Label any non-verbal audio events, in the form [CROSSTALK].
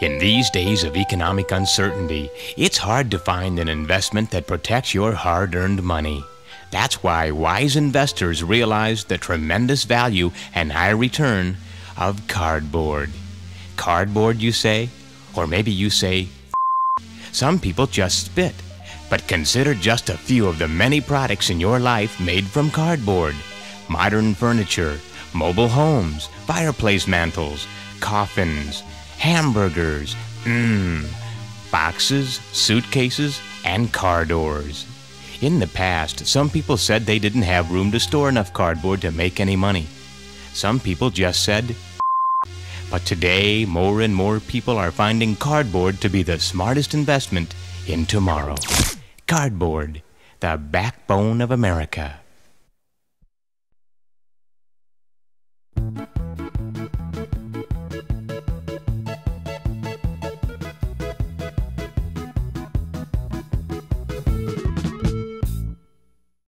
In these days of economic uncertainty, it's hard to find an investment that protects your hard earned money. That's why wise investors realize the tremendous value and high return of cardboard. Cardboard, you say? Or maybe you say, [LAUGHS] some people just spit. But consider just a few of the many products in your life made from cardboard modern furniture, mobile homes, fireplace mantles, coffins, hamburgers, mmm, boxes, suitcases, and car doors. In the past, some people said they didn't have room to store enough cardboard to make any money. Some people just said, but today, more and more people are finding cardboard to be the smartest investment in tomorrow. Cardboard, the backbone of America.